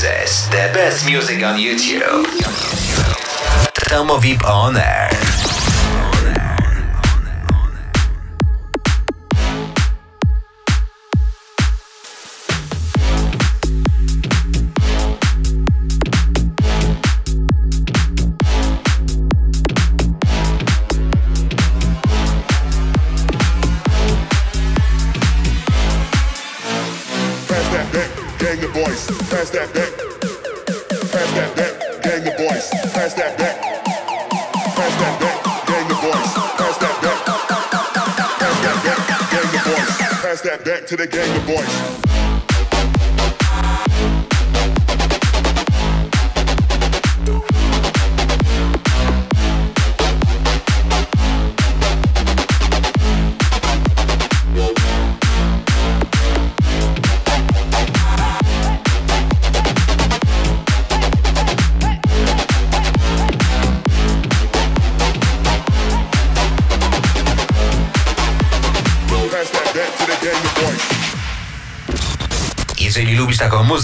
The best music on YouTube. Tomo VIP On Air.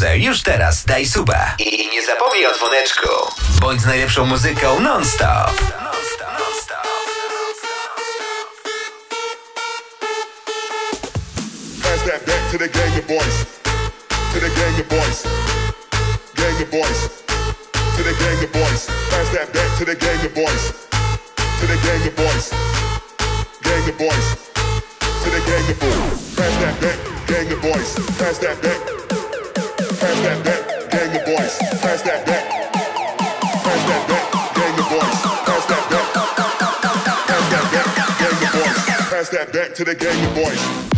Muzę, już teraz daj suba. I nie zapomnij o dzwoneczku. Bądź z najlepszą muzyką non-stop. That back to the gang of boys. To the gang of boys. Gang of boys. To the gang of boys. Pass that back to the gang of boys. To the gang of boys. Gang of boys. To the gang of boys. Pass that back. Gang of boys. Pass that back. Pass that back, gang of boys. Pass that back. Pass that back, gang of boys. Pass that back. Pass that back, gang boys. Pass that back to the gang of boys.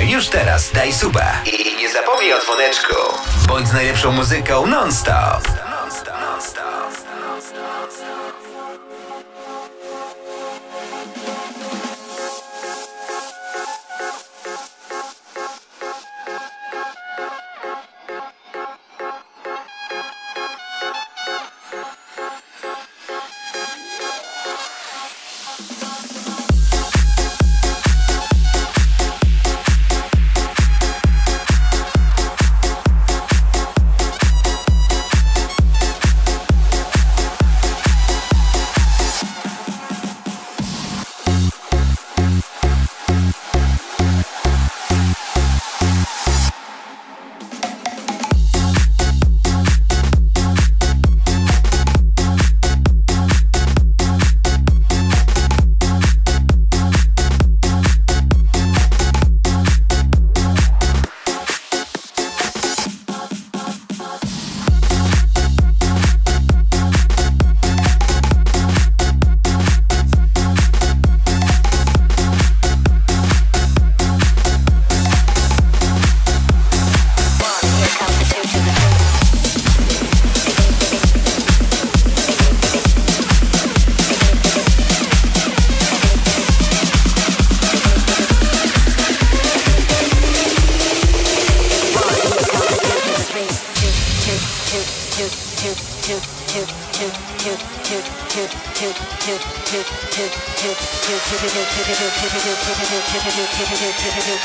Już teraz daj suba. I nie zapomnij o dzwoneczku. Bądź z najlepszą muzyką non-stop.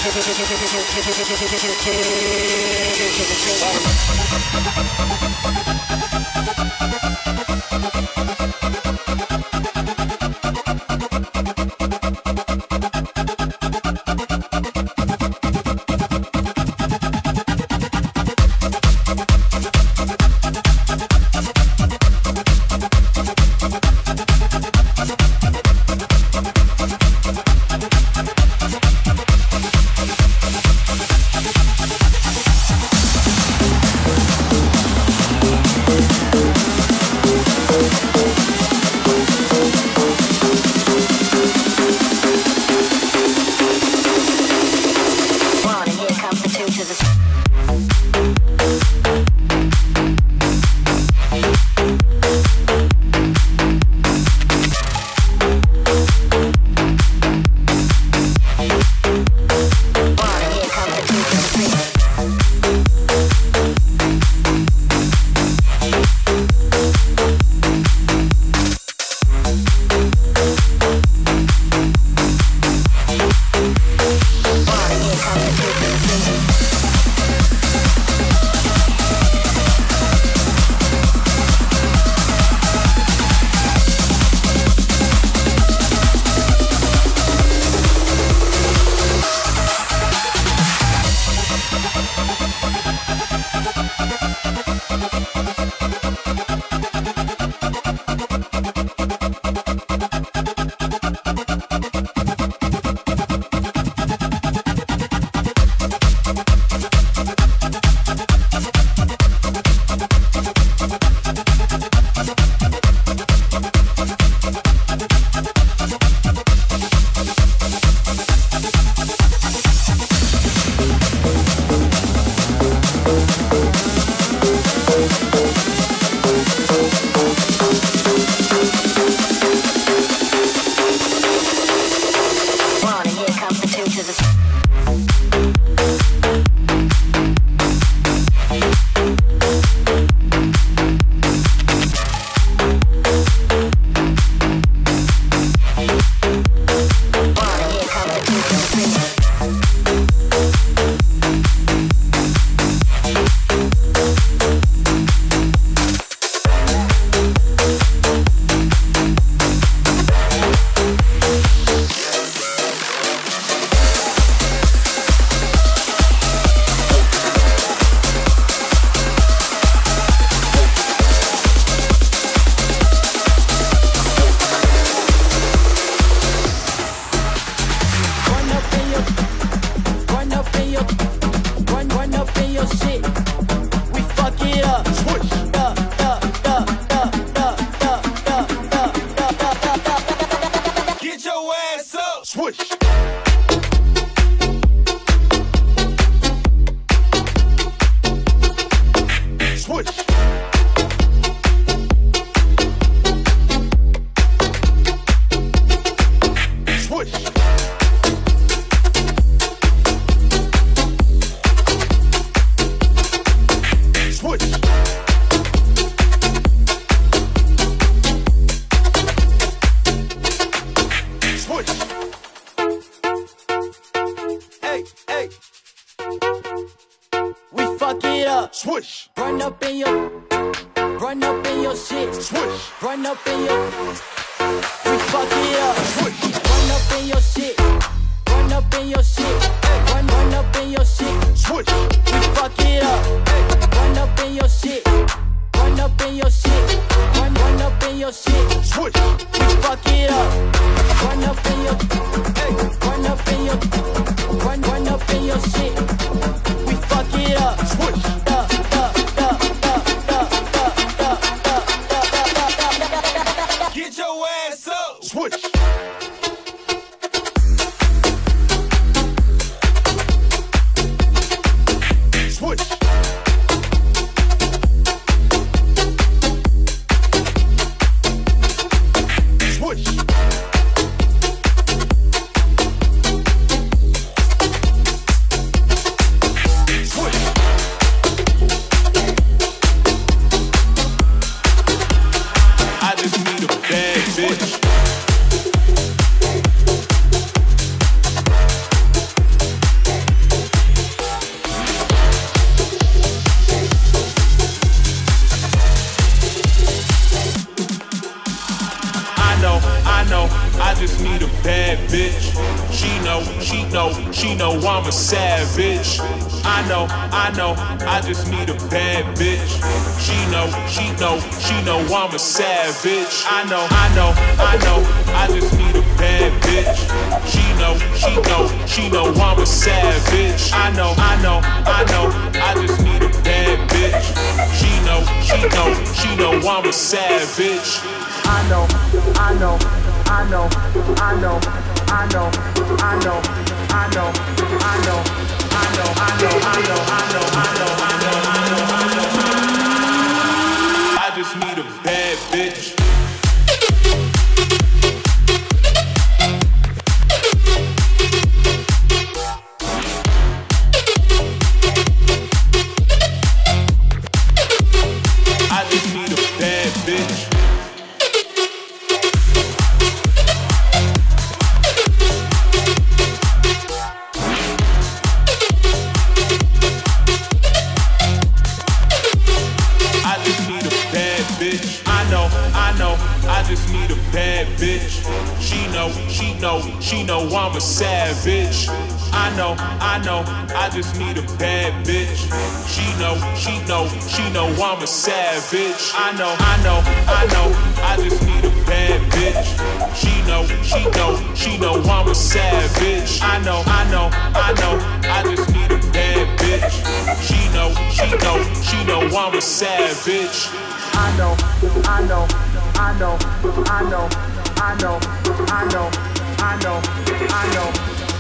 Thank you. bitch. I know, I know, I know, I know, I know, I know, I know, I know, I know, I know, I know, I know, I know, I know. I know, I just need a bad bitch. She know, she know, she know I'm a savage. I know, I know, I know, I just need a bad bitch. She know, she know, she know I'm a savage. I know, I know, I know, I just need a bad bitch. She know, she know, she know I'm a savage. I know, I know, I know, I know, I know, I know, I know, I know,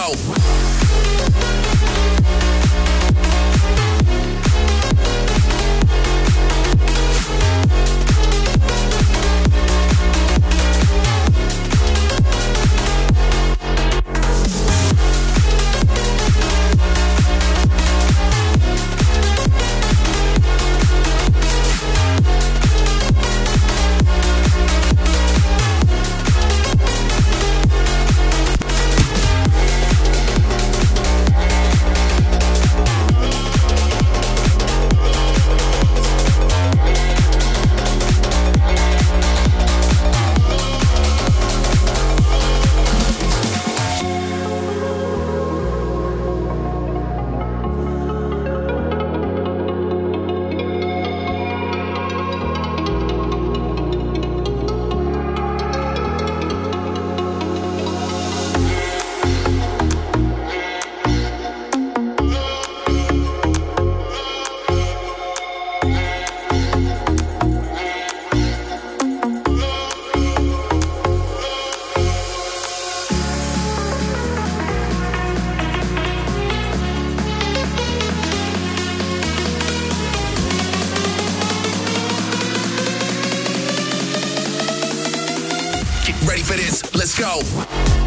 go. Tchau.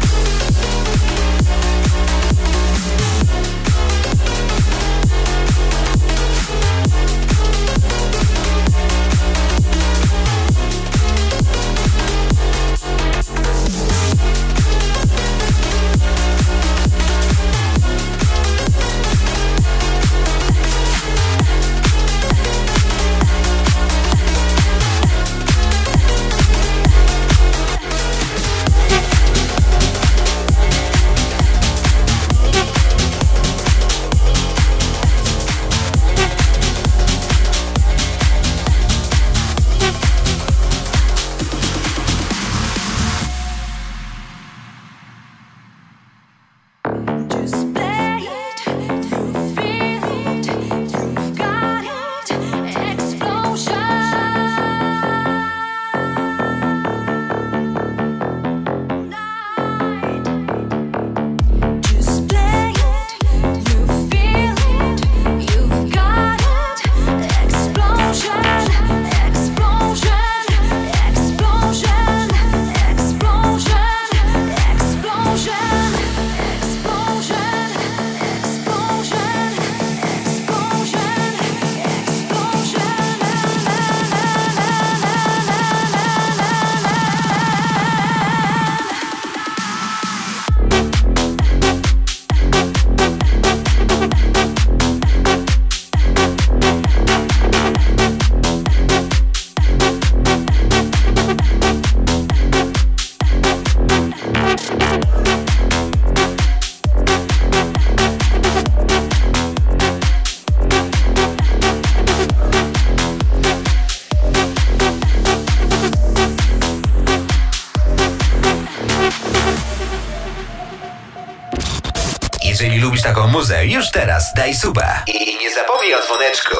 Muzę już teraz daj suba. I nie zapomnij o dzwoneczku.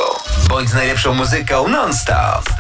Bądź z najlepszą muzyką non-stop.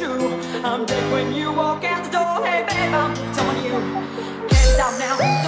true. I'm dead when you walk out the door. Hey, babe, I'm telling you. Can't stop now.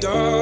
dark.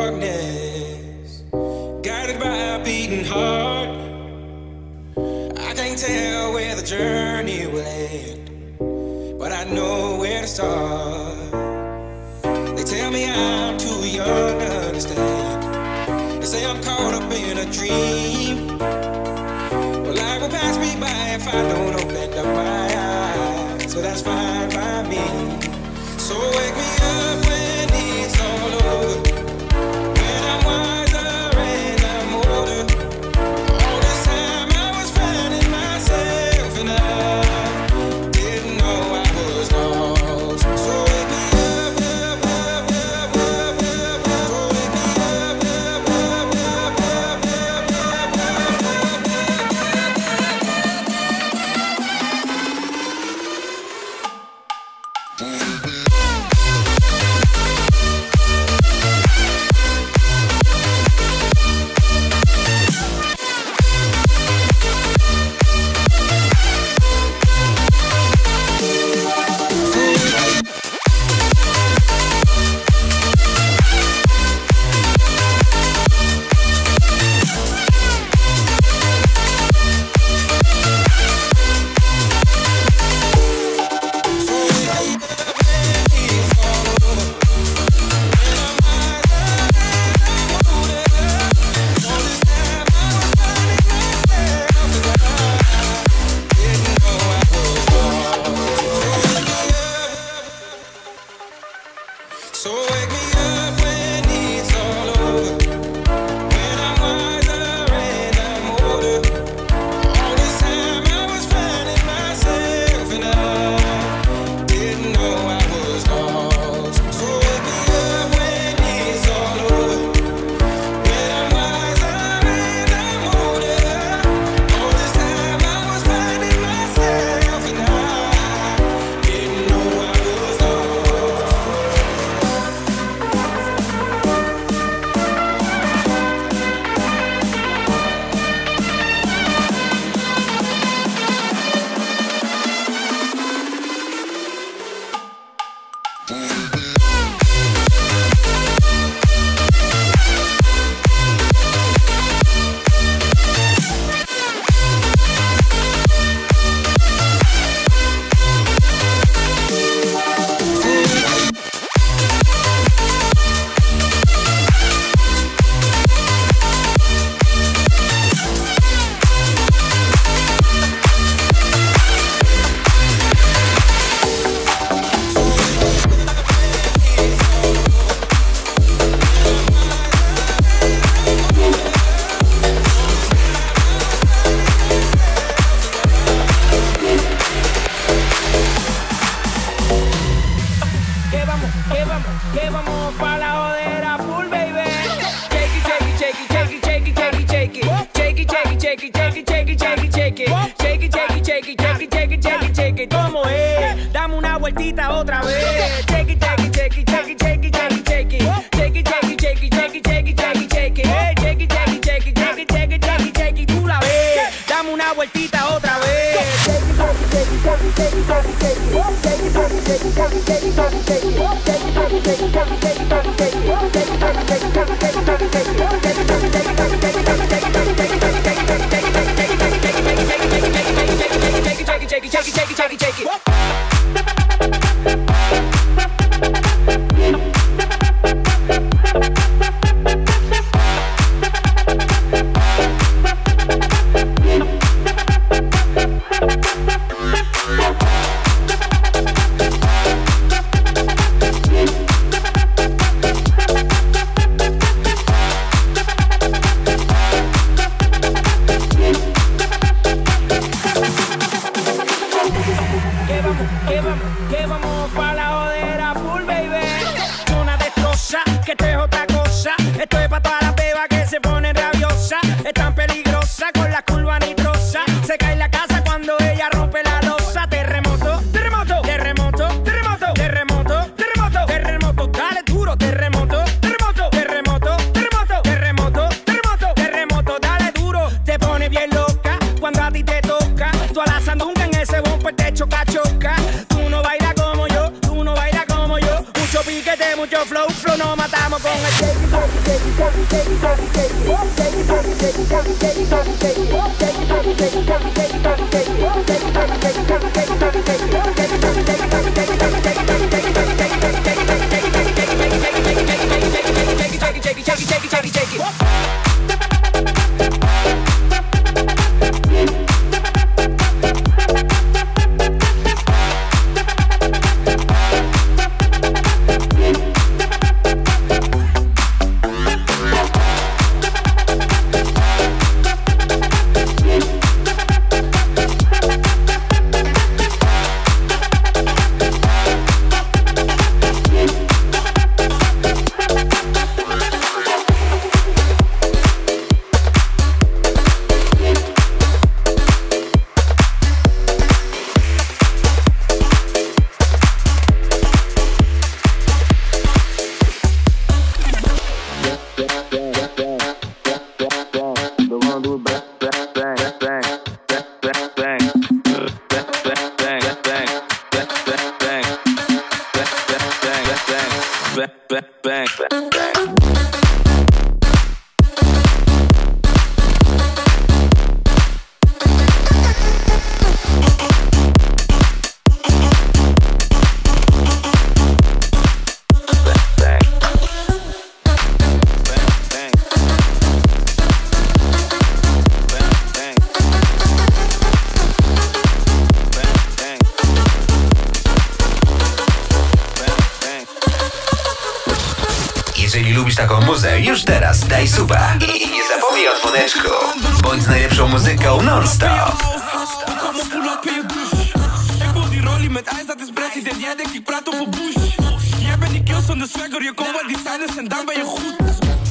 Jij denkt ik praat over Bush. Jij bent die kill zonder swagger, je komt die silence en dan ben je goed.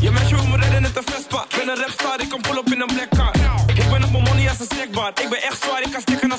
Je meisje wil me redden net een Vespa. Ik ben een rapstar, ik kan pull up in een black car. Ik ben op mijn money als een snackbar. Ik ben echt zwaar, ik kan stikken